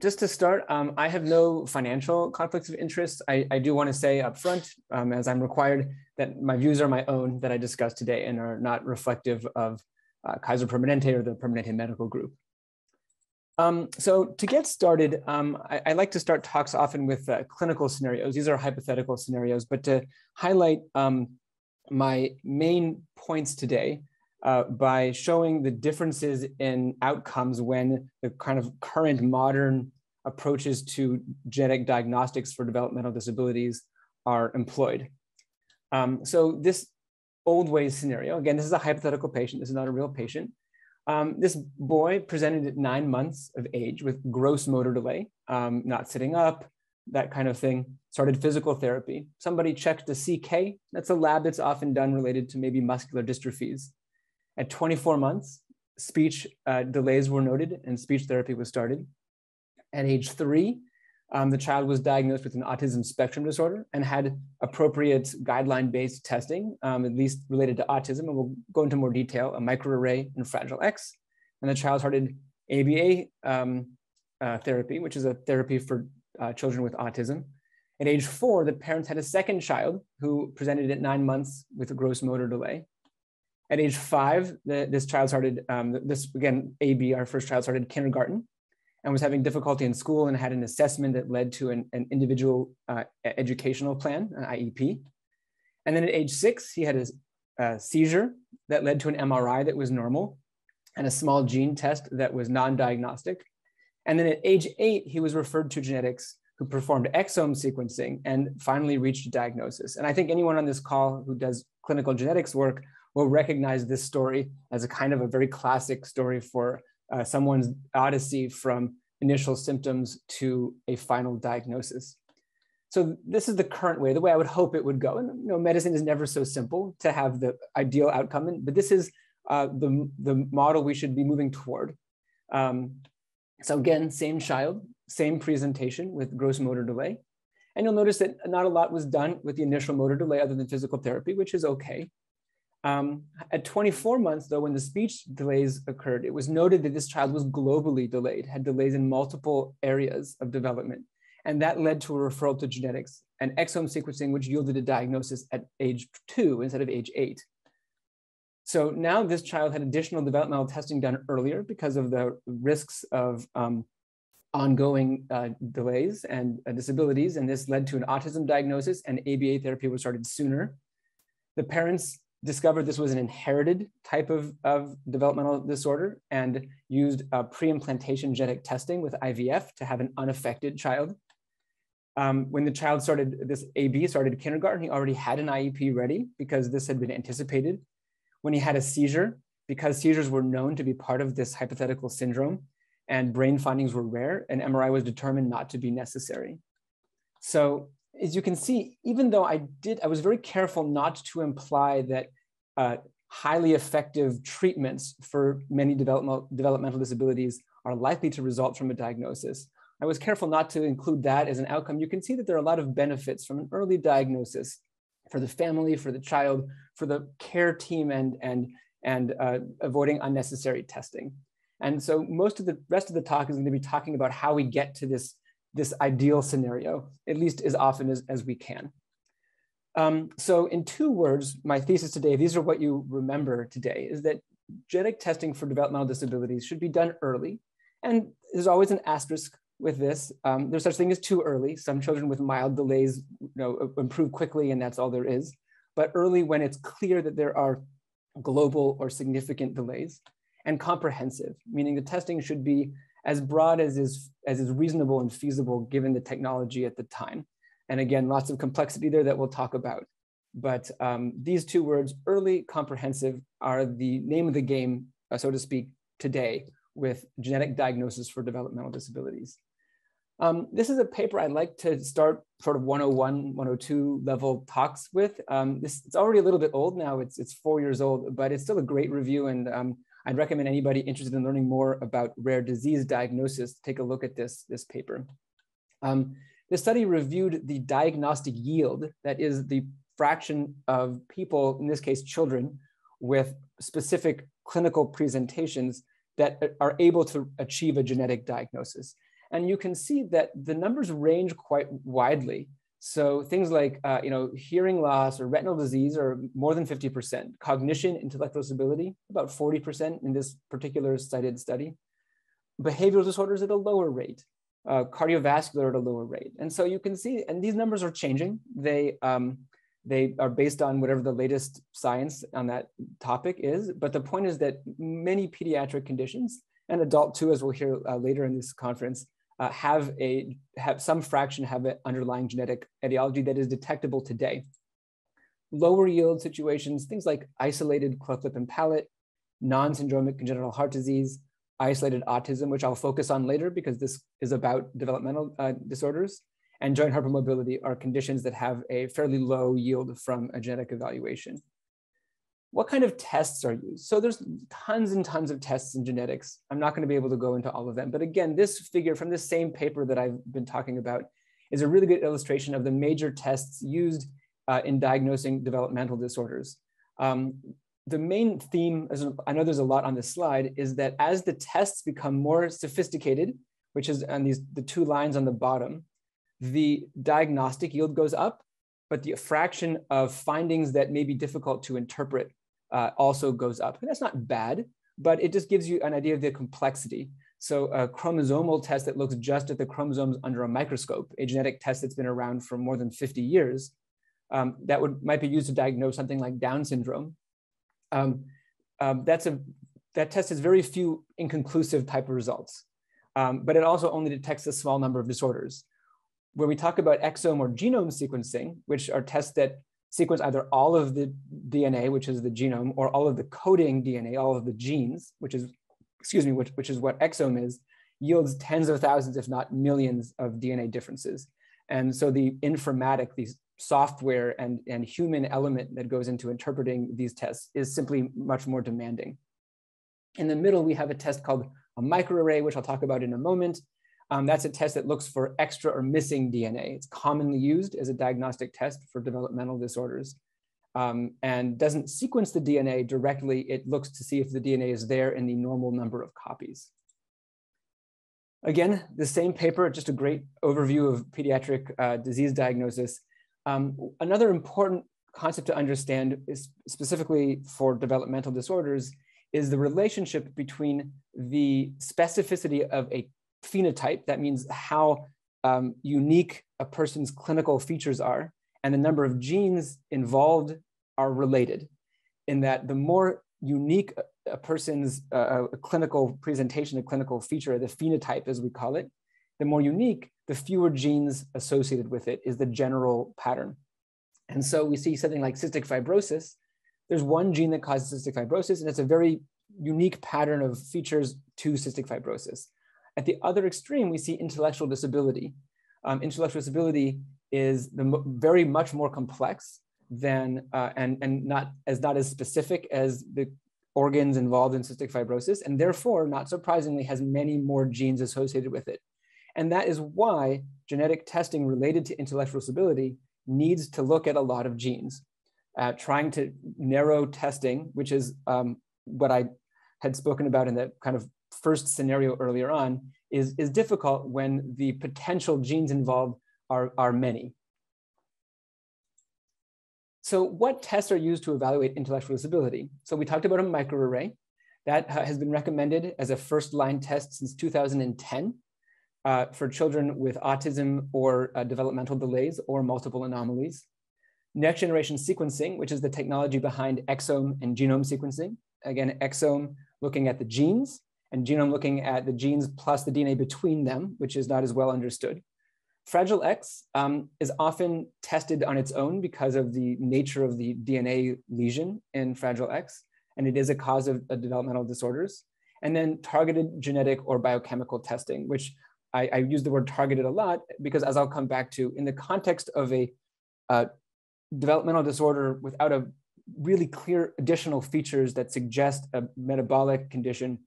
just to start, um, I have no financial conflicts of interest. I, I do want to say up front, um, as I'm required, that my views are my own that I discussed today and are not reflective of uh, Kaiser Permanente or the Permanente Medical Group. Um, so to get started, um, I, I, like to start talks often with uh, clinical scenarios. These are hypothetical scenarios, but to highlight um, my main points today uh, by showing the differences in outcomes when the kind of current modern approaches to genetic diagnostics for developmental disabilities are employed. Um, so this old ways scenario, again, this is a hypothetical patient, this is not a real patient. Um, this boy presented at nine months of age with gross motor delay, um, not sitting up, that kind of thing, started physical therapy. Somebody checked the CK. That's a lab that's often done related to maybe muscular dystrophies. At 24 months, speech uh, delays were noted and speech therapy was started. At age three, um, the child was diagnosed with an autism spectrum disorder and had appropriate guideline-based testing, um, at least related to autism, and we'll go into more detail, a microarray and Fragile X. And the child started ABA um, uh, therapy, which is a therapy for uh, children with autism. At age four, the parents had a second child who presented at nine months with a gross motor delay. At age five, the, this child started, um, this again, AB, our first child started kindergarten and was having difficulty in school and had an assessment that led to an, an individual uh, educational plan, an IEP. And then at age six, he had a, a seizure that led to an MRI that was normal and a small gene test that was non-diagnostic. And then at age eight, he was referred to genetics who performed exome sequencing and finally reached a diagnosis. And I think anyone on this call who does clinical genetics work will recognize this story as a kind of a very classic story for uh, someone's odyssey from initial symptoms to a final diagnosis. So this is the current way, the way I would hope it would go. And you know, medicine is never so simple to have the ideal outcome, but this is uh, the, the model we should be moving toward. Um, so again, same child, same presentation with gross motor delay. And you'll notice that not a lot was done with the initial motor delay other than physical therapy, which is okay. Um, at 24 months, though, when the speech delays occurred, it was noted that this child was globally delayed, had delays in multiple areas of development. And that led to a referral to genetics and exome sequencing, which yielded a diagnosis at age two instead of age eight. So now this child had additional developmental testing done earlier because of the risks of um, ongoing uh, delays and uh, disabilities. And this led to an autism diagnosis and ABA therapy was started sooner. The parents discovered this was an inherited type of, of developmental disorder and used uh, pre-implantation genetic testing with IVF to have an unaffected child. Um, when the child started, this AB started kindergarten, he already had an IEP ready because this had been anticipated. When he had a seizure, because seizures were known to be part of this hypothetical syndrome and brain findings were rare, an MRI was determined not to be necessary. So as you can see, even though I did, I was very careful not to imply that uh, highly effective treatments for many developmental, developmental disabilities are likely to result from a diagnosis. I was careful not to include that as an outcome. You can see that there are a lot of benefits from an early diagnosis for the family, for the child, for the care team, and, and, and uh, avoiding unnecessary testing. And so most of the rest of the talk is going to be talking about how we get to this this ideal scenario, at least as often as, as we can. Um, so in two words, my thesis today, these are what you remember today, is that genetic testing for developmental disabilities should be done early. And there's always an asterisk with this. Um, there's such thing as too early. Some children with mild delays you know, improve quickly and that's all there is. But early when it's clear that there are global or significant delays and comprehensive, meaning the testing should be as broad as is, as is reasonable and feasible given the technology at the time. And again, lots of complexity there that we'll talk about. But um, these two words, early comprehensive, are the name of the game, uh, so to speak, today with genetic diagnosis for developmental disabilities. Um, this is a paper I'd like to start sort of 101, 102 level talks with. Um, this, it's already a little bit old now, it's, it's four years old, but it's still a great review and um, I'd recommend anybody interested in learning more about rare disease diagnosis take a look at this, this paper. Um, the study reviewed the diagnostic yield, that is the fraction of people, in this case children, with specific clinical presentations that are able to achieve a genetic diagnosis. And you can see that the numbers range quite widely. So things like uh, you know hearing loss or retinal disease are more than 50%. Cognition, intellectual disability, about 40% in this particular cited study. Behavioral disorders at a lower rate. Uh, cardiovascular at a lower rate. And so you can see, and these numbers are changing. They um, they are based on whatever the latest science on that topic is. But the point is that many pediatric conditions and adult too, as we'll hear uh, later in this conference, uh, have a have some fraction have an underlying genetic etiology that is detectable today. Lower yield situations, things like isolated cleft lip and palate, non-syndromic congenital heart disease, isolated autism, which I'll focus on later because this is about developmental uh, disorders, and joint hypermobility are conditions that have a fairly low yield from a genetic evaluation what kind of tests are used? So there's tons and tons of tests in genetics. I'm not going to be able to go into all of them. But again, this figure from this same paper that I've been talking about is a really good illustration of the major tests used uh, in diagnosing developmental disorders. Um, the main theme, as I know there's a lot on this slide, is that as the tests become more sophisticated, which is on these the two lines on the bottom, the diagnostic yield goes up, but the fraction of findings that may be difficult to interpret uh, also goes up. And that's not bad, but it just gives you an idea of the complexity. So a chromosomal test that looks just at the chromosomes under a microscope, a genetic test that's been around for more than 50 years, um, that would might be used to diagnose something like Down syndrome. Um, um, that's a that test has very few inconclusive type of results, um, but it also only detects a small number of disorders. When we talk about exome or genome sequencing, which are tests that sequence either all of the DNA, which is the genome, or all of the coding DNA, all of the genes, which is, excuse me, which, which is what exome is, yields tens of thousands, if not millions of DNA differences. And so the informatic, these software and, and human element that goes into interpreting these tests is simply much more demanding. In the middle, we have a test called a microarray, which I'll talk about in a moment. Um, that's a test that looks for extra or missing DNA. It's commonly used as a diagnostic test for developmental disorders um, and doesn't sequence the DNA directly. It looks to see if the DNA is there in the normal number of copies. Again, the same paper, just a great overview of pediatric uh, disease diagnosis. Um, another important concept to understand is specifically for developmental disorders is the relationship between the specificity of a phenotype, that means how um, unique a person's clinical features are, and the number of genes involved are related, in that the more unique a person's uh, clinical presentation, a clinical feature, the phenotype as we call it, the more unique, the fewer genes associated with it is the general pattern. And so we see something like cystic fibrosis. There's one gene that causes cystic fibrosis, and it's a very unique pattern of features to cystic fibrosis. At the other extreme, we see intellectual disability. Um, intellectual disability is the very much more complex than uh, and and not as not as specific as the organs involved in cystic fibrosis, and therefore, not surprisingly, has many more genes associated with it. And that is why genetic testing related to intellectual disability needs to look at a lot of genes. Uh, trying to narrow testing, which is um, what I had spoken about in the kind of first scenario earlier on is, is difficult when the potential genes involved are, are many. So what tests are used to evaluate intellectual disability? So we talked about a microarray that has been recommended as a first line test since 2010 uh, for children with autism or uh, developmental delays or multiple anomalies. Next generation sequencing, which is the technology behind exome and genome sequencing. Again, exome looking at the genes and genome looking at the genes plus the DNA between them, which is not as well understood. Fragile X um, is often tested on its own because of the nature of the DNA lesion in Fragile X, and it is a cause of, developmental disorders. And then targeted genetic or biochemical testing, which I, I, use the word targeted a lot because, as I'll come back to, in the context of a uh, developmental disorder without a really clear additional features that suggest a metabolic condition,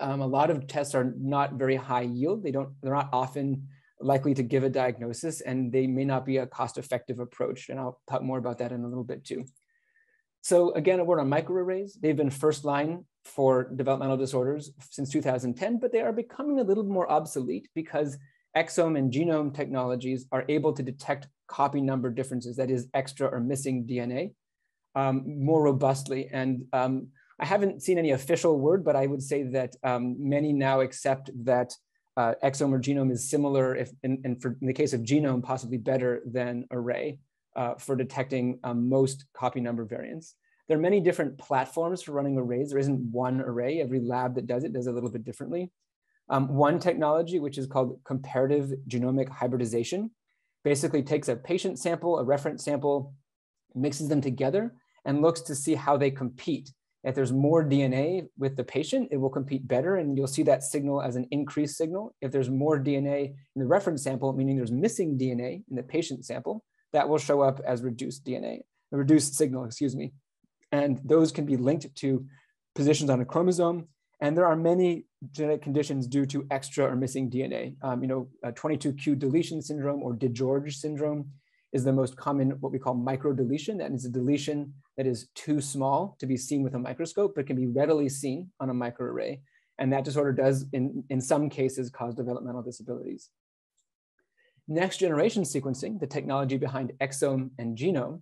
um, a lot of tests are not very high yield. They don't, they're not often likely to give a diagnosis and they may not be a cost-effective approach. And I'll talk more about that in a little bit too. So again, a word on microarrays. They've been first line for developmental disorders since 2010, but they are becoming a little more obsolete because exome and genome technologies are able to detect copy number differences, that is extra or missing DNA, um, more robustly. And um, I haven't seen any official word, but I would say that um, many now accept that uh, exome or genome is similar, if, in, in, for, in the case of genome, possibly better than array uh, for detecting um, most copy number variants. There are many different platforms for running arrays. There isn't one array. Every lab that does it does it a little bit differently. Um, one technology, which is called comparative genomic hybridization, basically takes a patient sample, a reference sample, mixes them together, and looks to see how they compete. If there's more DNA with the patient, it will compete better, and you'll see that signal as an increased signal. If there's more DNA in the reference sample, meaning there's missing DNA in the patient sample, that will show up as reduced DNA, a reduced signal, excuse me. And those can be linked to positions on a chromosome. And there are many genetic conditions due to extra or missing DNA. Um, you know, 22q deletion syndrome or DiGeorge syndrome is the most common what we call microdeletion. That is a deletion that is too small to be seen with a microscope, but can be readily seen on a microarray. And that disorder does, in, in some cases, cause developmental disabilities. Next generation sequencing, the technology behind exome and genome,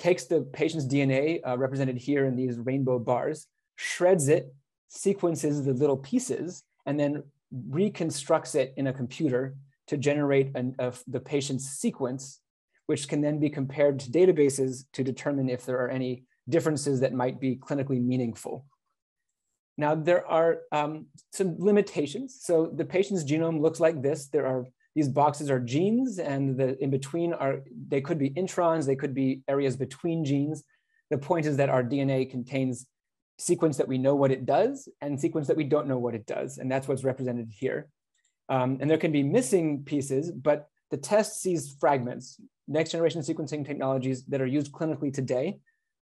takes the patient's DNA, uh, represented here in these rainbow bars, shreds it, sequences the little pieces, and then reconstructs it in a computer to generate an, the patient's sequence, which can then be compared to databases to determine if there are any differences that might be clinically meaningful. Now, there are um, some limitations. So the patient's genome looks like this. There are these boxes are genes and the in between are, they could be introns, they could be areas between genes. The point is that our DNA contains sequence that we know what it does and sequence that we don't know what it does. And that's what's represented here. Um, and there can be missing pieces, but the test sees fragments. Next generation sequencing technologies that are used clinically today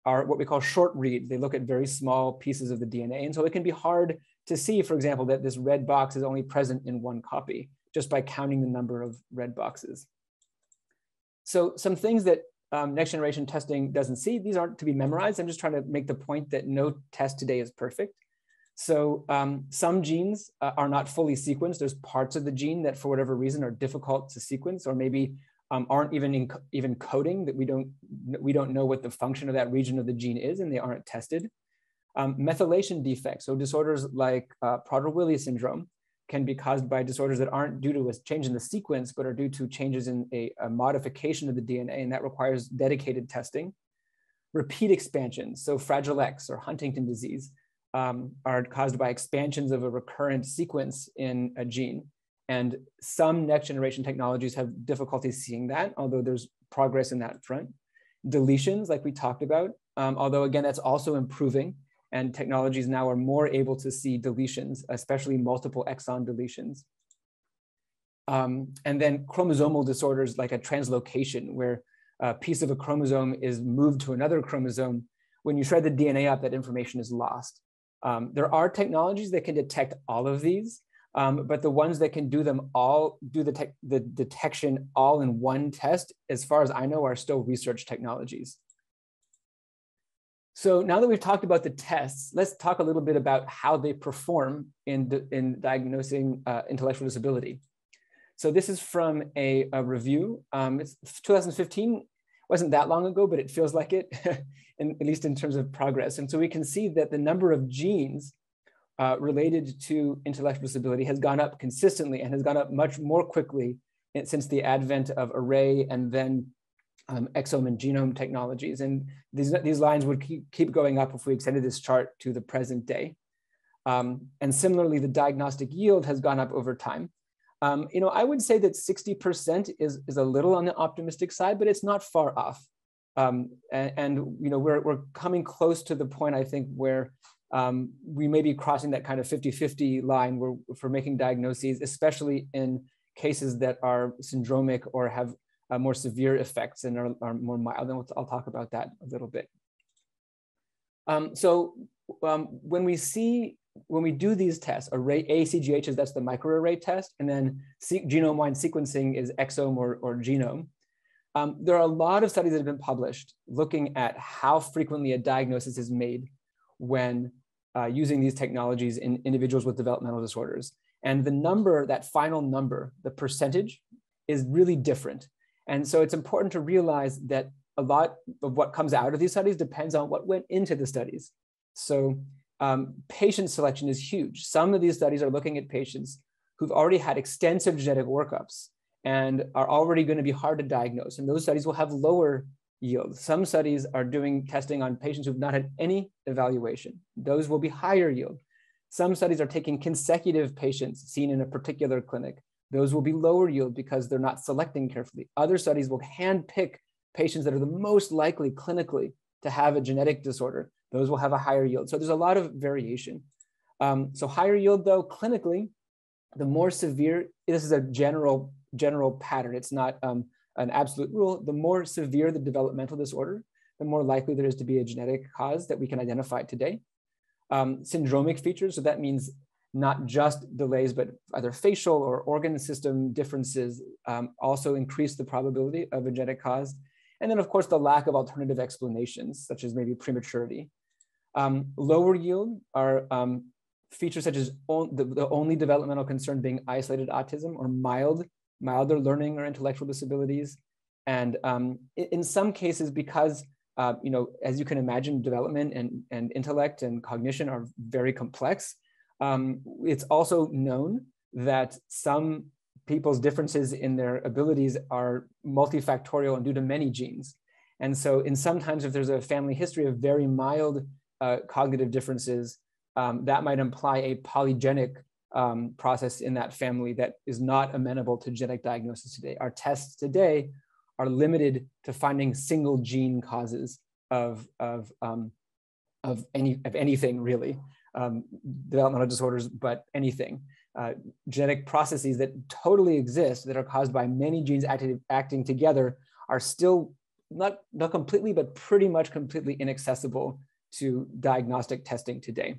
are what we call short reads. They look at very small pieces of the DNA. And so it can be hard to see, for example, that this red box is only present in one copy just by counting the number of red boxes. So some things that um, next generation testing doesn't see, these aren't to be memorized. I'm just trying to make the point that no test today is perfect. So um, some genes uh, are not fully sequenced. There's parts of the gene that for whatever reason are difficult to sequence or maybe um, aren't even in, even coding that we don't, we don't know what the function of that region of the gene is and they aren't tested. Um, methylation defects, so disorders like uh, Prader-Willi syndrome, can be caused by disorders that aren't due to a change in the sequence, but are due to changes in a, a modification of the DNA, and that requires dedicated testing. Repeat expansions, so Fragile X or Huntington disease, um, are caused by expansions of a recurrent sequence in a gene. And some next generation technologies have difficulty seeing that, although there's progress in that front. Deletions, like we talked about, um, although again, that's also improving and technologies now are more able to see deletions, especially multiple exon deletions. Um, and then chromosomal disorders like a translocation, where a piece of a chromosome is moved to another chromosome. When you shred the DNA up, that information is lost. Um, there are technologies that can detect all of these, um, but the ones that can do them all, do the, the detection all in one test, as far as I know, are still research technologies. So now that we've talked about the tests, let's talk a little bit about how they perform in, in diagnosing uh, intellectual disability. So this is from a, a review. Um, it's 2015, wasn't that long ago, but it feels like it, in, at least in terms of progress. And so we can see that the number of genes uh, related to intellectual disability has gone up consistently and has gone up much more quickly since the advent of array and then um, exome and genome technologies. And these, these lines would keep, keep going up if we extended this chart to the present day. Um, and similarly, the diagnostic yield has gone up over time. Um, you know, I would say that 60% is, is a little on the optimistic side, but it's not far off. Um, and, and, you know, we're, we're coming close to the point, I think, where um, we may be crossing that kind of 50-50 line where, for making diagnoses, especially in cases that are syndromic or have uh, more severe effects and are, are more mild. And I'll talk about that a little bit. Um, so um, when we see, when we do these tests, array ACGH is that's the microarray test, and then genome-wide sequencing is exome or, or genome. Um, there are a lot of studies that have been published looking at how frequently a diagnosis is made when uh, using these technologies in individuals with developmental disorders. And the number, that final number, the percentage, is really different. And so it's important to realize that a lot of what comes out of these studies depends on what went into the studies. So um, patient selection is huge. Some of these studies are looking at patients who've already had extensive genetic workups and are already going to be hard to diagnose. And those studies will have lower yield. Some studies are doing testing on patients who've not had any evaluation. Those will be higher yield. Some studies are taking consecutive patients seen in a particular clinic. Those will be lower yield because they're not selecting carefully. Other studies will handpick patients that are the most likely clinically to have a genetic disorder. Those will have a higher yield. So there's a lot of variation. Um, so higher yield though, clinically, the more severe, this is a general, general pattern. It's not um, an absolute rule. The more severe the developmental disorder, the more likely there is to be a genetic cause that we can identify today. Um, syndromic features, so that means not just delays, but either facial or organ system differences um, also increase the probability of a genetic cause. And then of course, the lack of alternative explanations, such as maybe prematurity. Um, lower yield are um, features such as on, the, the, only developmental concern being isolated autism or mild, milder learning or intellectual disabilities. And um, in, some cases, because uh, you know, as you can imagine, development and, and intellect and cognition are very complex. Um, it's also known that some people's differences in their abilities are multifactorial and due to many genes. And so in sometimes if there's a family history of very mild uh, cognitive differences, um, that might imply a polygenic um, process in that family that is not amenable to genetic diagnosis today. Our tests today are limited to finding single gene causes of, of, um, of, any, of anything really, um, developmental disorders, but anything. Uh, genetic processes that totally exist that are caused by many genes acting, acting together are still not, not completely, but pretty much completely inaccessible to diagnostic testing today.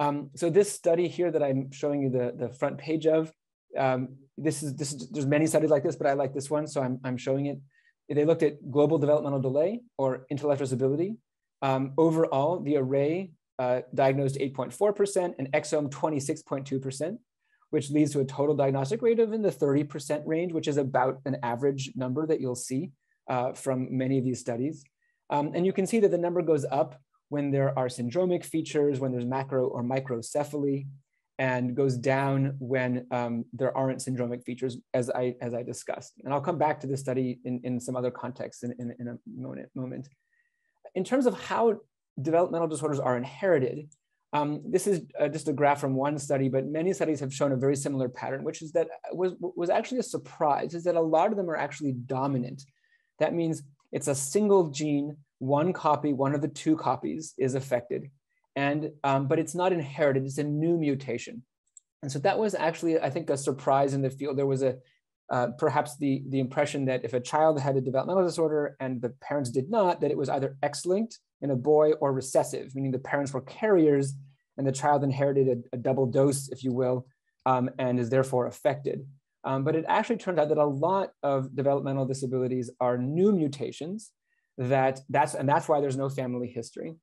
Um, so this study here that I'm showing you the, the front page of, um, this is, this is, there's many studies like this, but I like this one, so I'm, I'm showing it. They looked at global developmental delay or intellectual disability. Um, overall, the array uh, diagnosed 8.4% and exome 26.2%, which leads to a total diagnostic rate of in the 30% range, which is about an average number that you'll see uh, from many of these studies. Um, and you can see that the number goes up when there are syndromic features, when there's macro or microcephaly, and goes down when um, there aren't syndromic features, as I, as I discussed. And I'll come back to this study in, in some other context in, in, in a moment, moment. In terms of how developmental disorders are inherited, um, this is uh, just a graph from one study, but many studies have shown a very similar pattern, which is that was, was actually a surprise, is that a lot of them are actually dominant. That means it's a single gene one copy, one of the two copies is affected, and um, but it's not inherited. It's a new mutation, and so that was actually, I think, a surprise in the field. There was a uh, perhaps the the impression that if a child had a developmental disorder and the parents did not, that it was either X-linked in a boy or recessive, meaning the parents were carriers and the child inherited a, a double dose, if you will, um, and is therefore affected. Um, but it actually turned out that a lot of developmental disabilities are new mutations that that's and that's why there's no family history.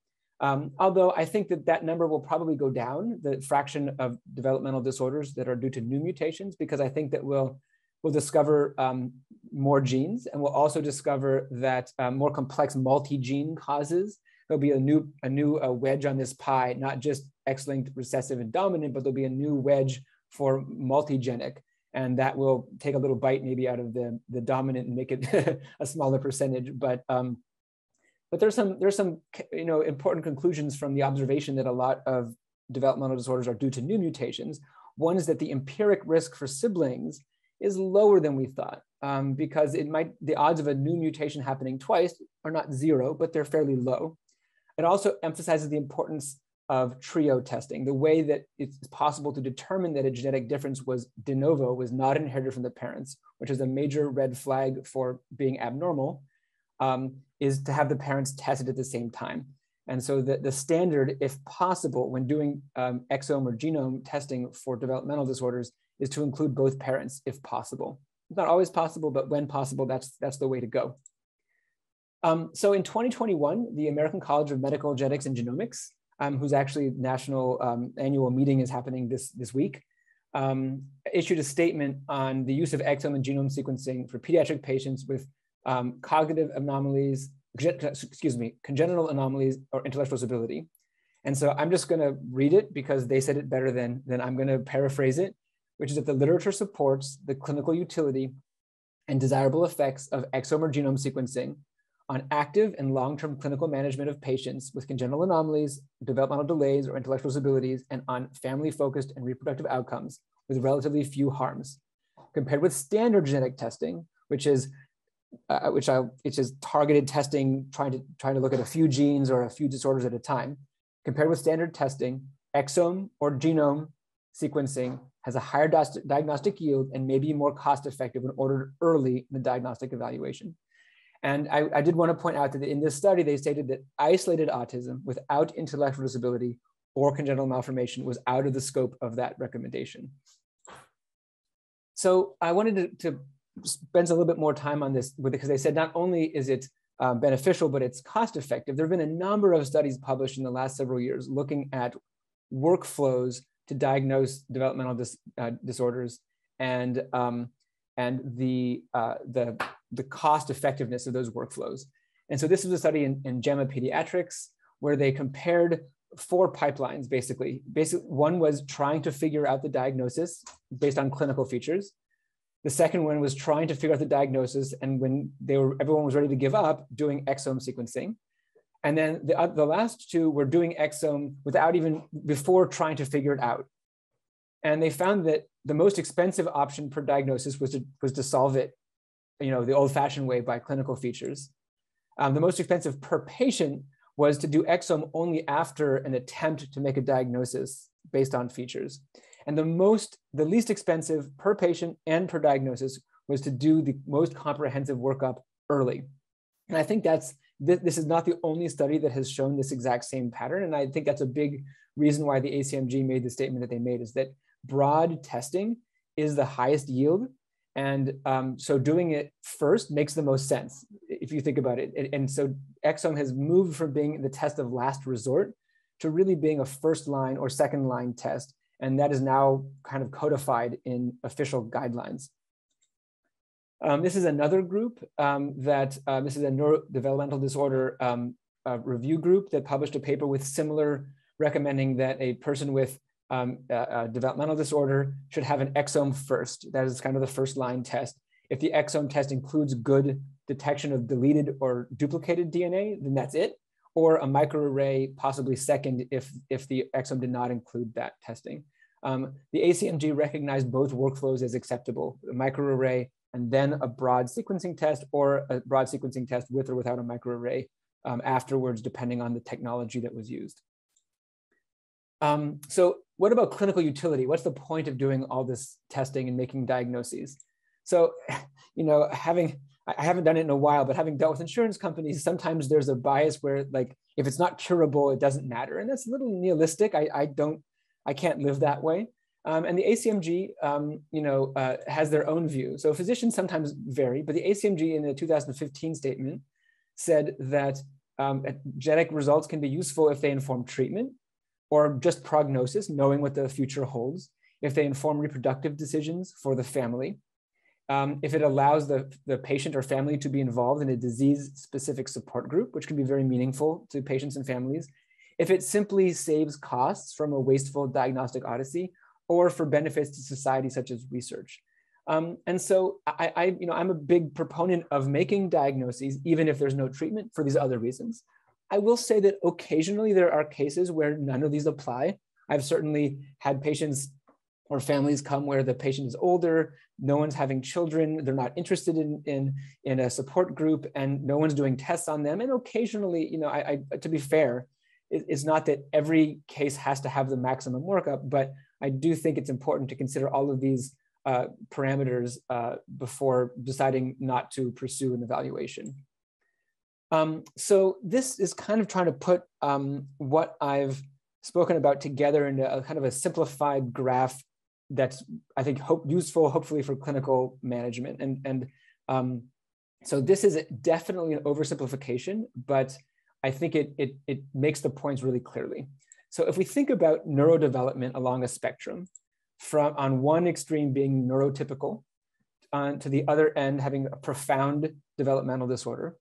Um, although I think that that number will probably go down, the fraction of developmental disorders that are due to new mutations, because I think that we'll, we'll discover um, more genes and we'll also discover that um, more complex multi-gene causes. There'll be a new, a new uh, wedge on this pie, not just X-linked recessive and dominant, but there'll be a new wedge for multigenic and that will take a little bite maybe out of the, the dominant and make it a smaller percentage. But um, but there's some there's some you know important conclusions from the observation that a lot of developmental disorders are due to new mutations. One is that the empiric risk for siblings is lower than we thought um, because it might the odds of a new mutation happening twice are not zero, but they're fairly low. It also emphasizes the importance of trio testing, the way that it's possible to determine that a genetic difference was de novo, was not inherited from the parents, which is a major red flag for being abnormal, um, is to have the parents tested at the same time. And so the, the standard, if possible, when doing um, exome or genome testing for developmental disorders is to include both parents if possible. It's not always possible, but when possible, that's, that's the way to go. Um, so in 2021, the American College of Medical Genetics and Genomics um, whose actually national um, annual meeting is happening this, this week, um, issued a statement on the use of exome and genome sequencing for pediatric patients with um, cognitive anomalies, excuse me, congenital anomalies or intellectual disability. And so I'm just going to read it because they said it better than, than I'm going to paraphrase it, which is that the literature supports the clinical utility and desirable effects of exome or genome sequencing on active and long-term clinical management of patients with congenital anomalies, developmental delays, or intellectual disabilities, and on family-focused and reproductive outcomes with relatively few harms. Compared with standard genetic testing, which is uh, which I which is targeted testing, trying to trying to look at a few genes or a few disorders at a time. Compared with standard testing, exome or genome sequencing has a higher diagnostic yield and may be more cost effective when ordered early in the diagnostic evaluation. And I, I did want to point out that in this study, they stated that isolated autism without intellectual disability or congenital malformation was out of the scope of that recommendation. So I wanted to, to spend a little bit more time on this because they said not only is it um, beneficial, but it's cost effective. There have been a number of studies published in the last several years looking at workflows to diagnose developmental dis, uh, disorders and um, and the uh, the the cost effectiveness of those workflows. And so this was a study in, in JAMA Pediatrics where they compared four pipelines basically. Basically, one was trying to figure out the diagnosis based on clinical features. The second one was trying to figure out the diagnosis, and when they were everyone was ready to give up, doing exome sequencing. And then the, uh, the last two were doing exome without even before trying to figure it out. And they found that the most expensive option per diagnosis was to, was to solve it, you know, the old fashioned way by clinical features. Um, the most expensive per patient was to do exome only after an attempt to make a diagnosis based on features. And the most, the least expensive per patient and per diagnosis was to do the most comprehensive workup early. And I think that's this, this is not the only study that has shown this exact same pattern. And I think that's a big reason why the ACMG made the statement that they made is that broad testing is the highest yield. And um, so doing it first makes the most sense if you think about it. And, so exome has moved from being the test of last resort to really being a first line or second line test. And that is now kind of codified in official guidelines. Um, this is another group um, that uh, this is a neurodevelopmental disorder um, uh, review group that published a paper with similar recommending that a person with um, developmental disorder should have an exome first. That is kind of the first line test. If the exome test includes good detection of deleted or duplicated DNA, then that's it. Or a microarray, possibly second, if, if the exome did not include that testing. Um, the ACMG recognized both workflows as acceptable, a microarray and then a broad sequencing test or a broad sequencing test with or without a microarray um, afterwards, depending on the technology that was used. Um, so what about clinical utility? What's the point of doing all this testing and making diagnoses? So, you know, having, I haven't done it in a while, but having dealt with insurance companies, sometimes there's a bias where like, if it's not curable, it doesn't matter. And that's a little nihilistic. I, I don't, I can't live that way. Um, and the ACMG, um, you know, uh, has their own view. So physicians sometimes vary, but the ACMG in the 2015 statement said that um, genetic results can be useful if they inform treatment or just prognosis, knowing what the future holds, if they inform reproductive decisions for the family, um, if it allows the, the patient or family to be involved in a disease-specific support group, which can be very meaningful to patients and families, if it simply saves costs from a wasteful diagnostic odyssey, or for benefits to society such as research. Um, and so I, I, you know, I'm a big proponent of making diagnoses, even if there's no treatment for these other reasons. I will say that occasionally there are cases where none of these apply. I've certainly had patients or families come where the patient is older, no one's having children, they're not interested in, in, in a support group, and no one's doing tests on them. And occasionally, you know, I, I to be fair, it, it's not that every case has to have the maximum workup, but I do think it's important to consider all of these uh, parameters uh, before deciding not to pursue an evaluation. Um, so this is kind of trying to put um, what I've spoken about together into a kind of a simplified graph that's I think hope, useful, hopefully for clinical management. And, and um, so this is definitely an oversimplification, but I think it, it, it makes the points really clearly. So if we think about neurodevelopment along a spectrum, from on one extreme being neurotypical, to the other end having a profound developmental disorder,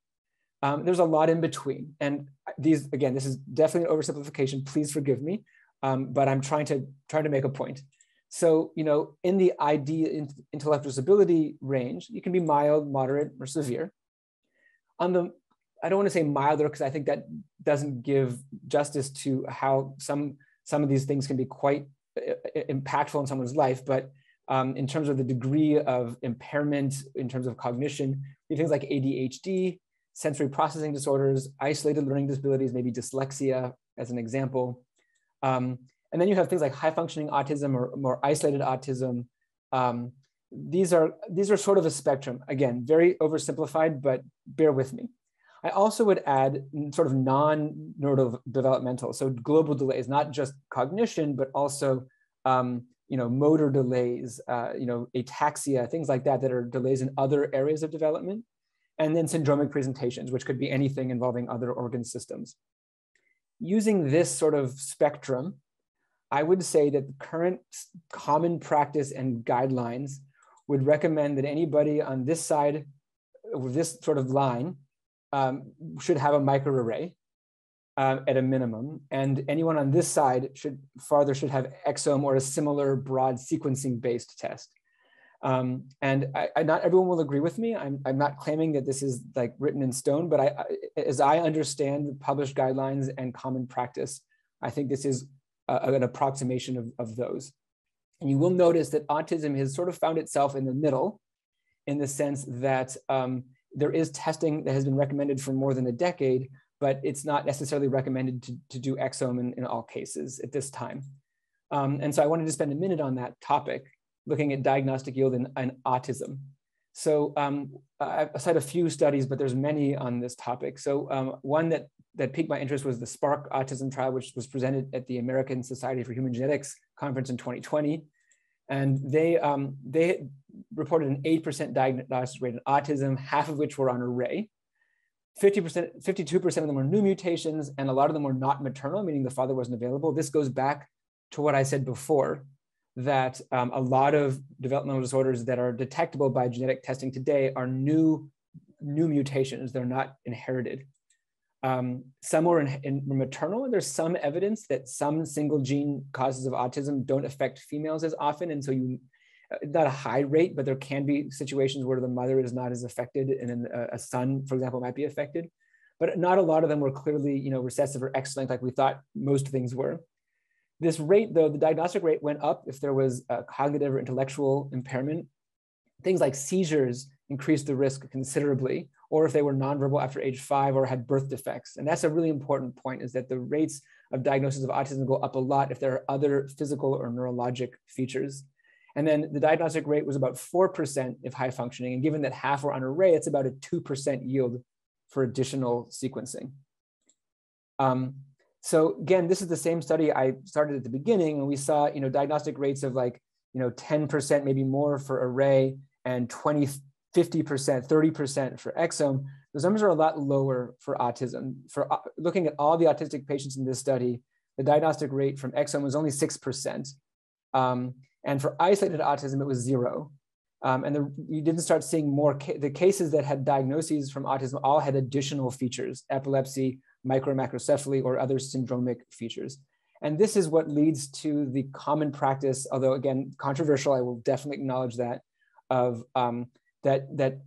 um, there's a lot in between. And these, again, this is definitely an oversimplification. Please forgive me, um, but I'm trying to trying to make a point. So, you know, in the ID intellectual disability range, you can be mild, moderate, or severe. On the, I don't want to say milder because I think that doesn't give justice to how some some of these things can be quite uh, uh, impactful in someone's life. But um, in terms of the degree of impairment, in terms of cognition, things like ADHD, sensory processing disorders, isolated learning disabilities, maybe dyslexia as an example. Um, and then you have things like high functioning autism or more isolated autism. Um, these are these are sort of a spectrum. Again, very oversimplified, but bear with me. I also would add sort of non-neurodevelopmental, so global delays, not just cognition, but also um, you know motor delays, uh, you know ataxia, things like that that are delays in other areas of development, and then syndromic presentations, which could be anything involving other organ systems. Using this sort of spectrum, I would say that the current common practice and guidelines would recommend that anybody on this side with this sort of line um, should have a microarray uh, at a minimum, and anyone on this side should farther should have exome or a similar broad sequencing based test. Um, and I, I, not everyone will agree with me. I'm, I'm not claiming that this is like written in stone, but I, I, as I understand published guidelines and common practice, I think this is uh, an approximation of, of those. And you will notice that autism has sort of found itself in the middle in the sense that um, there is testing that has been recommended for more than a decade, but it's not necessarily recommended to, to do exome in, in all cases at this time. Um, and so I wanted to spend a minute on that topic, looking at diagnostic yield in, in autism. So um, I cite a few studies, but there's many on this topic. So um, one that, that piqued my interest was the SPARK autism trial, which was presented at the American Society for Human Genetics conference in 2020. And they, um, they reported an 8% diagnosis rate in autism, half of which were on array. 50%, 52% of them were new mutations, and a lot of them were not maternal, meaning the father wasn't available. This goes back to what I said before, that um, a lot of developmental disorders that are detectable by genetic testing today are new, new mutations. They're not inherited. Um, some are in, in maternal, and there's some evidence that some single gene causes of autism don't affect females as often. And so you, uh, not a high rate, but there can be situations where the mother is not as affected and then a, a son, for example, might be affected. But not a lot of them were clearly, you know, recessive or X-linked like we thought most things were. This rate, though, the diagnostic rate went up if there was a cognitive or intellectual impairment. Things like seizures increased the risk considerably, or if they were nonverbal after age five or had birth defects. And that's a really important point is that the rates of diagnosis of autism go up a lot if there are other physical or neurologic features. And then the diagnostic rate was about 4% if high functioning. And given that half were on array, it's about a 2% yield for additional sequencing. Um, so again, this is the same study I started at the beginning, and we saw you know diagnostic rates of like you know 10% maybe more for array and 20, 50%, 30% for exome. Those numbers are a lot lower for autism. For uh, looking at all the autistic patients in this study, the diagnostic rate from exome was only 6%. Um, and for isolated autism, it was zero. Um, and the, you didn't start seeing more, ca the cases that had diagnoses from autism all had additional features, epilepsy, micro macrocephaly, or other syndromic features. And this is what leads to the common practice, although again, controversial, I will definitely acknowledge that, of um, that, that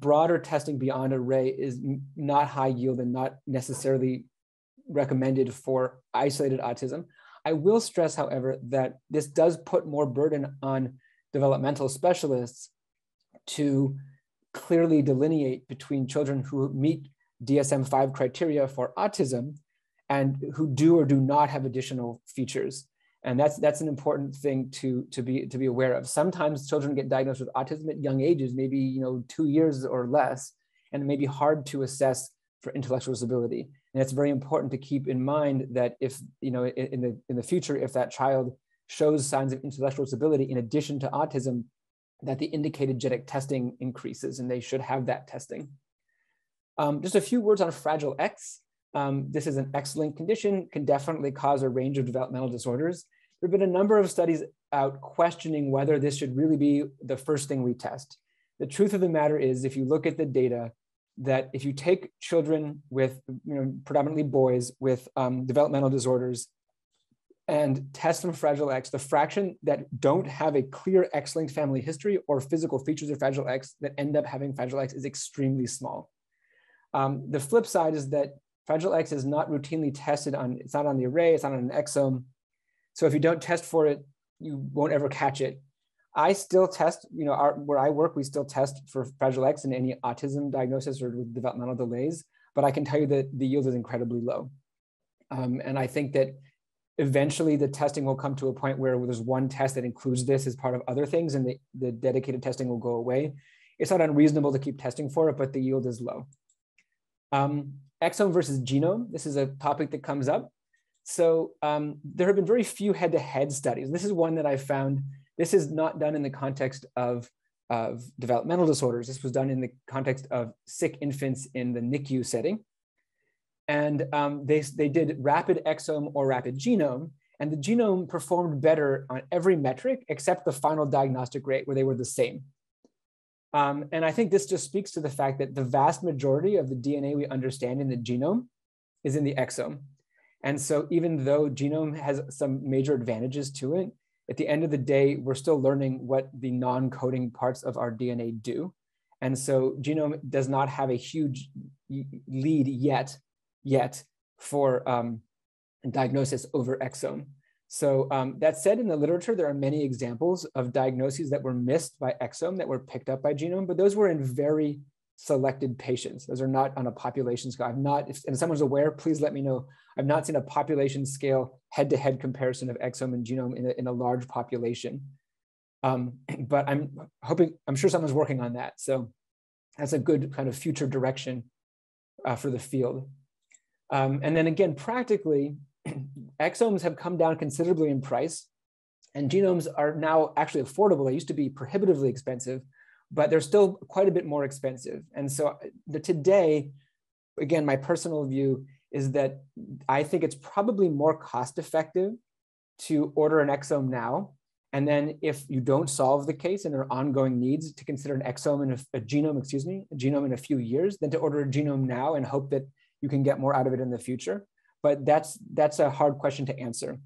broader testing beyond array is not high yield and not necessarily recommended for isolated autism. I will stress, however, that this does put more burden on developmental specialists to clearly delineate between children who meet DSM-5 criteria for autism and who do or do not have additional features. And that's, that's an important thing to, to, be, to be aware of. Sometimes children get diagnosed with autism at young ages, maybe you know, two years or less, and it may be hard to assess for intellectual disability. And it's very important to keep in mind that if, you know, in the, in the future, if that child shows signs of intellectual disability in addition to autism, that the indicated genetic testing increases and they should have that testing. Um, just a few words on Fragile X. Um, this is an X-linked condition, can definitely cause a range of developmental disorders. There have been a number of studies out questioning whether this should really be the first thing we test. The truth of the matter is, if you look at the data, that if you take children with, you know, predominantly boys with um, developmental disorders and test them Fragile X, the fraction that don't have a clear X-linked family history or physical features of Fragile X that end up having Fragile X is extremely small. Um, the flip side is that Fragile X is not routinely tested on, it's not on the array, it's not on an exome. So if you don't test for it, you won't ever catch it. I still test, you know, our, where I work, we still test for Fragile X and any autism diagnosis or with developmental delays, but I can tell you that the yield is incredibly low. Um, and I think that eventually the testing will come to a point where there's one test that includes this as part of other things and the, the dedicated testing will go away. It's not unreasonable to keep testing for it, but the yield is low. Um, exome versus genome, this is a topic that comes up. So um, there have been very few head-to-head -head studies. This is one that I found, this is not done in the context of, of developmental disorders. This was done in the context of sick infants in the NICU setting. And um, they, they did rapid exome or rapid genome, and the genome performed better on every metric except the final diagnostic rate where they were the same. Um, and I think this just speaks to the fact that the vast majority of the DNA we understand in the genome is in the exome. And so even though genome has some major advantages to it, at the end of the day, we're still learning what the non-coding parts of our DNA do. And so genome does not have a huge lead yet yet for um, diagnosis over exome. So um, that said, in the literature, there are many examples of diagnoses that were missed by exome that were picked up by genome, but those were in very selected patients. Those are not on a population scale. I've not, if, and someone's aware, please let me know. I've not seen a population scale head-to-head -head comparison of exome and genome in a, in a large population. Um, but I'm hoping, I'm sure someone's working on that. So that's a good kind of future direction uh, for the field. Um, and then again, practically, exomes have come down considerably in price, and genomes are now actually affordable. They used to be prohibitively expensive, but they're still quite a bit more expensive. And so the, today, again, my personal view is that I think it's probably more cost effective to order an exome now. And then if you don't solve the case and there are ongoing needs to consider an exome and a, a genome, excuse me, a genome in a few years, then to order a genome now and hope that you can get more out of it in the future. But that's, that's a hard question to answer.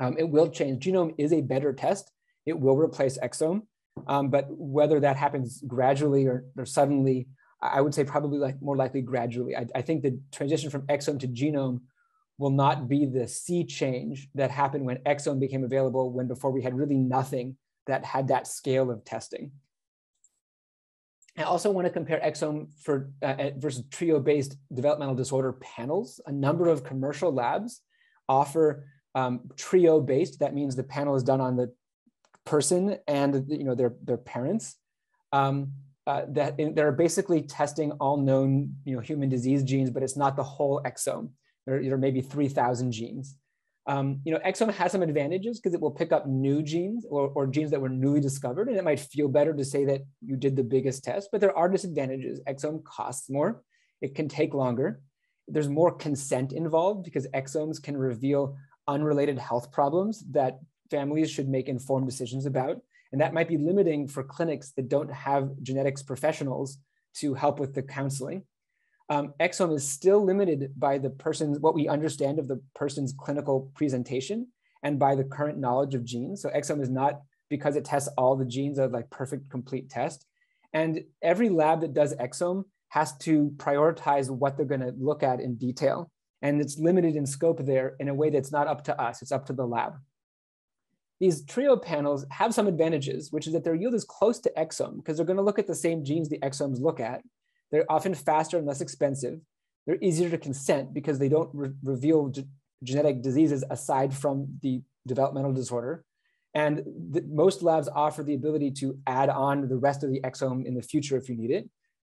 Um, it will change. Genome is a better test. It will replace exome. Um, but whether that happens gradually or, or, suddenly, I would say probably like more likely gradually. I, I think the transition from exome to genome will not be the sea change that happened when exome became available when before we had really nothing that had that scale of testing. I also want to compare exome for uh, versus trio-based developmental disorder panels. A number of commercial labs offer um, trio-based. That means the panel is done on the person and you know their their parents. Um, uh, that in, they're basically testing all known you know human disease genes, but it's not the whole exome. There, there may be 3,000 genes. Um, you know, exome has some advantages because it will pick up new genes or, or, genes that were newly discovered, and it might feel better to say that you did the biggest test, but there are disadvantages. Exome costs more, it can take longer. There's more consent involved because exomes can reveal unrelated health problems that families should make informed decisions about. And that might be limiting for clinics that don't have genetics professionals to help with the counseling um, exome is still limited by the person's, what we understand of the person's clinical presentation and by the current knowledge of genes. So exome is not because it tests all the genes a like perfect complete test. And every lab that does exome has to prioritize what they're gonna look at in detail. And it's limited in scope there in a way that's not up to us, it's up to the lab. These trio panels have some advantages, which is that their yield is close to exome because they're gonna look at the same genes the exomes look at. They're often faster and less expensive. They're easier to consent because they don't re reveal genetic diseases aside from the developmental disorder. And most labs offer the ability to add on the rest of the exome in the future if you need it.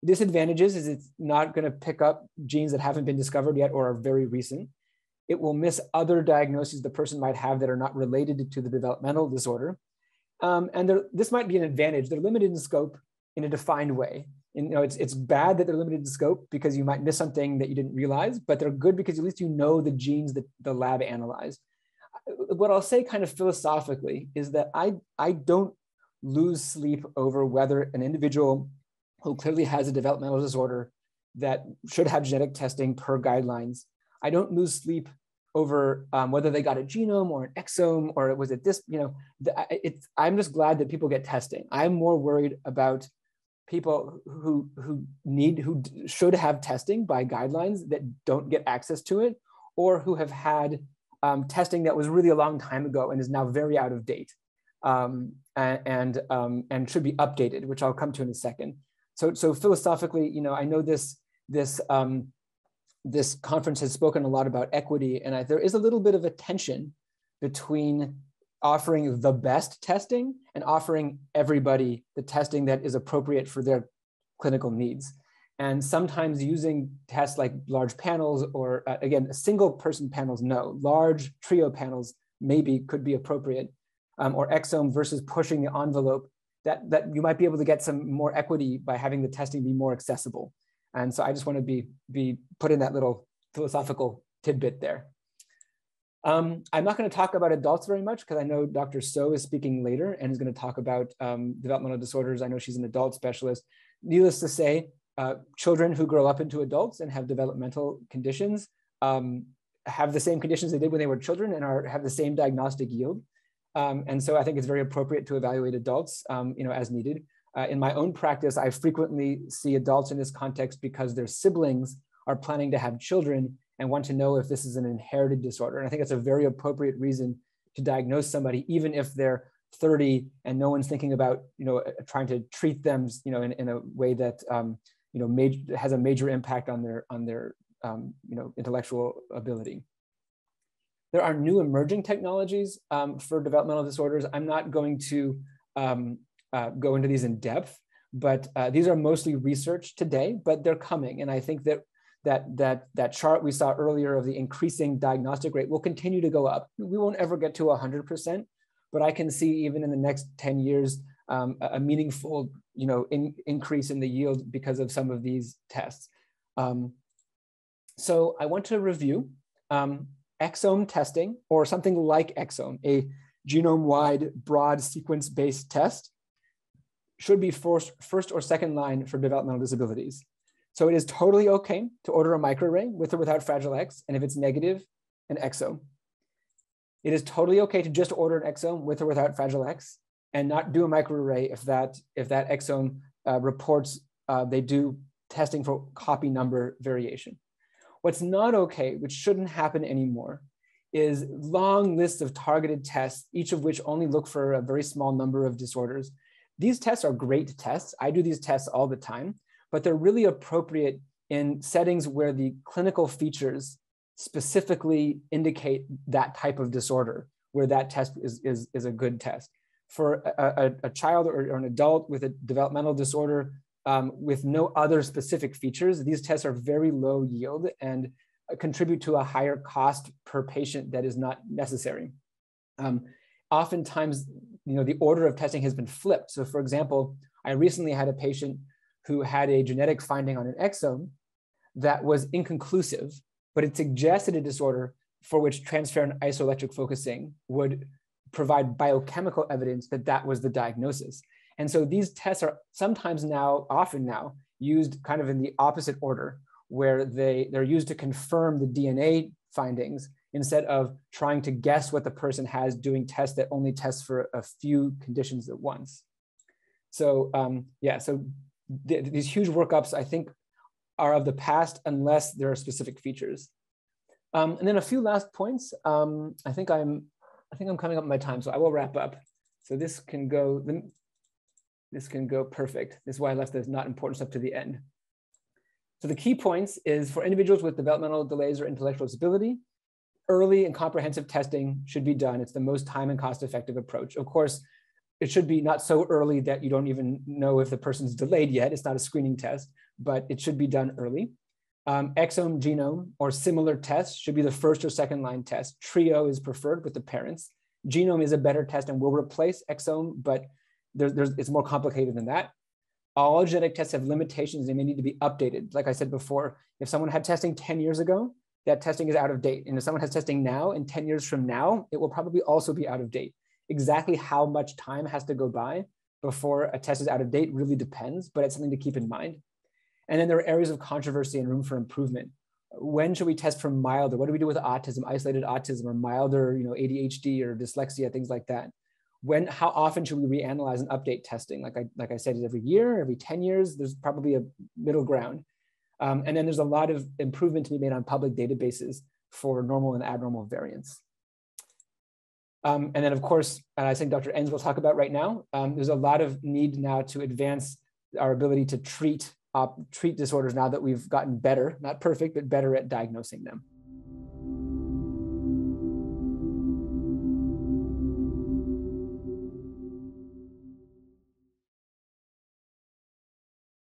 Disadvantages is it's not going to pick up genes that haven't been discovered yet or are very recent. It will miss other diagnoses the person might have that are not related to the developmental disorder. Um, and this might be an advantage. They're limited in scope in a defined way And, you know, it's, it's bad that they're limited in scope because you might miss something that you didn't realize, but they're good because at least you know the genes that the lab analyzed. What I'll say kind of philosophically is that I, I don't lose sleep over whether an individual who clearly has a developmental disorder that should have genetic testing per guidelines. I don't lose sleep over um, whether they got a genome or an exome or it was it this, you know, it's, I'm just glad that people get testing. I'm more worried about people who, who need, who should have testing by guidelines that don't get access to it or who have had um, testing that was really a long time ago and is now very out of date um, and, and, um, and should be updated, which I'll come to in a second. So, so philosophically, you know, I know this, this um, this conference has spoken a lot about equity, and I, there is a little bit of a tension between offering the best testing and offering everybody the testing that is appropriate for their clinical needs. And sometimes using tests like large panels or uh, again, single person panels, no, large trio panels maybe could be appropriate um, or exome versus pushing the envelope that, that you might be able to get some more equity by having the testing be more accessible. And so I just want to be, be put in that little philosophical tidbit there. Um, I'm not going to talk about adults very much because I know Dr. So is speaking later and is going to talk about um, developmental disorders. I know she's an adult specialist. Needless to say, uh, children who grow up into adults and have developmental conditions um, have the same conditions they did when they were children and are have the same diagnostic yield. Um, and so I think it's very appropriate to evaluate adults, um, you know, as needed. Uh, in my own practice, I frequently see adults in this context because their siblings are planning to have children and want to know if this is an inherited disorder. And I think it's a very appropriate reason to diagnose somebody, even if they're 30 and no one's thinking about, you know, trying to treat them, you know, in, in a way that, um, you know, major, has a major impact on their, on their, um, you know, intellectual ability. There are new emerging technologies um, for developmental disorders. I'm not going to um, uh, go into these in depth, but uh, these are mostly research today, but they're coming. And I think that that, that, that chart we saw earlier of the increasing diagnostic rate will continue to go up. We won't ever get to 100%, but I can see even in the next 10 years, um, a meaningful you know, in, increase in the yield because of some of these tests. Um, so I want to review um, exome testing or something like exome, a genome-wide broad sequence-based test should be first, first or second line for developmental disabilities. So it is totally okay to order a microarray with or without Fragile X, and if it's negative, an exome. It is totally okay to just order an exome with or without Fragile X and not do a microarray if that, if that exome uh, reports uh, they do testing for copy number variation. What's not okay, which shouldn't happen anymore, is long lists of targeted tests, each of which only look for a very small number of disorders these tests are great tests. I do these tests all the time, but they're really appropriate in settings where the clinical features specifically indicate that type of disorder, where that test is, is, is a good test. For a, a, a child or, or, an adult with a developmental disorder um, with no other specific features, these tests are very low yield and contribute to a higher cost per patient that is not necessary. Um, oftentimes you know, the order of testing has been flipped. So for example, I recently had a patient who had a genetic finding on an exome that was inconclusive, but it suggested a disorder for which transferrin isoelectric focusing would provide biochemical evidence that that was the diagnosis. And so these tests are sometimes now, often now, used kind of in the opposite order, where they, they're used to confirm the DNA findings instead of trying to guess what the person has doing tests that only test for a few conditions at once. So um, yeah, so th these huge workups I think are of the past unless there are specific features. Um, and then a few last points. Um, I think I'm I think I'm coming up my time, so I will wrap up. So this can go this can go perfect. This is why I left the not important stuff to the end. So the key points is for individuals with developmental delays or intellectual disability, early and comprehensive testing should be done. It's the most time and cost effective approach. Of course, it should be not so early that you don't even know if the person's delayed yet. It's not a screening test, but it should be done early. Um, exome, genome, or similar tests should be the first or second line test. Trio is preferred with the parents. Genome is a better test and will replace exome, but there's, there's, it's more complicated than that. all genetic tests have limitations they may need to be updated. Like I said before, if someone had testing 10 years ago, that testing is out of date. And if someone has testing now and 10 years from now, it will probably also be out of date. Exactly how much time has to go by before a test is out of date really depends, but it's something to keep in mind. And then there are areas of controversy and room for improvement. When should we test for milder? What do we do with autism, isolated autism, or milder, you know, ADHD or dyslexia, things like that? When, how often should we reanalyze and update testing? Like I, like I said, every year, every 10 years, there's probably a middle ground. Um, and then there's a lot of improvement to be made on public databases for normal and abnormal variants. Um, and then of course, and I think Dr. Enns will talk about right now, um, there's a lot of need now to advance our ability to treat uh, treat disorders now that we've gotten better, not perfect, but better at diagnosing them.